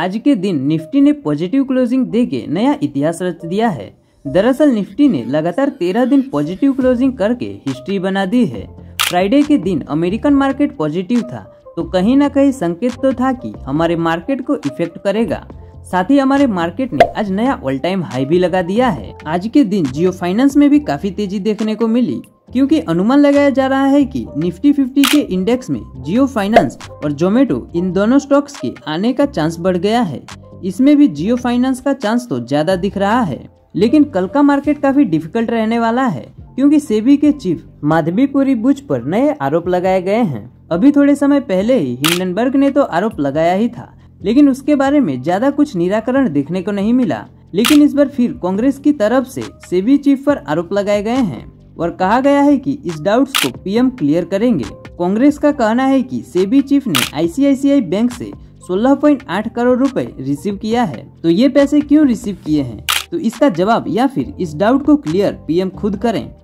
आज के दिन निफ्टी ने पॉजिटिव क्लोजिंग दे के नया इतिहास रच दिया है। दरअसल निफ्टी ने लगातार तेरह दिन पॉजिटिव क्लोजिंग करके हिस्ट्री बना दी है। फ्राइडे के दिन अमेरिकन मार्केट पॉजिटिव था तो कहीं ना कहीं संकेत तो था कि हमारे मार्केट को इफ़ेक्ट करेगा। साथ ही हमारे मार्केट ने आज नया ऑल टाइम हाई भी लगा दिया है। आज के दिन जियो फाइनेंस में भी काफ़ी तेज़ी देखने को मिली। क्योंकि अनुमान लगाया जा रहा है कि निफ्टी 50 के इंडेक्स में जियो फाइनेंस और जोमेटो इन दोनों स्टॉक्स के आने का चांस बढ़ गया है। इसमें भी जियो फाइनेंस का चांस तो ज़्यादा दिख रहा है, लेकिन कल का मार्केट काफ़ी डिफ़िकल्ट रहने वाला है, क्योंकि सेबी के चीफ माधवी माधवीपुरी बुच पर नए आरोप लगाए गए हैं। अभी थोड़े समय पहले ही हिंडनबर्ग ने तो आरोप लगाया ही था, लेकिन उसके बारे में ज़्यादा कुछ निराकरण देखने को नहीं मिला। लेकिन इस बार फिर कांग्रेस की तरफ़ से सेबी चीफ पर आरोप लगाए गए हैं। और कहा गया है कि इस डाउट्स को पीएम क्लियर करेंगे। कांग्रेस का कहना है कि सेबी चीफ ने आईसीआईसीआई बैंक से 16.8 करोड़ रुपए रिसीव किया है। तो ये पैसे क्यों रिसीव किए हैं? तो इसका जवाब या फिर इस डाउट को क्लियर पीएम खुद करें।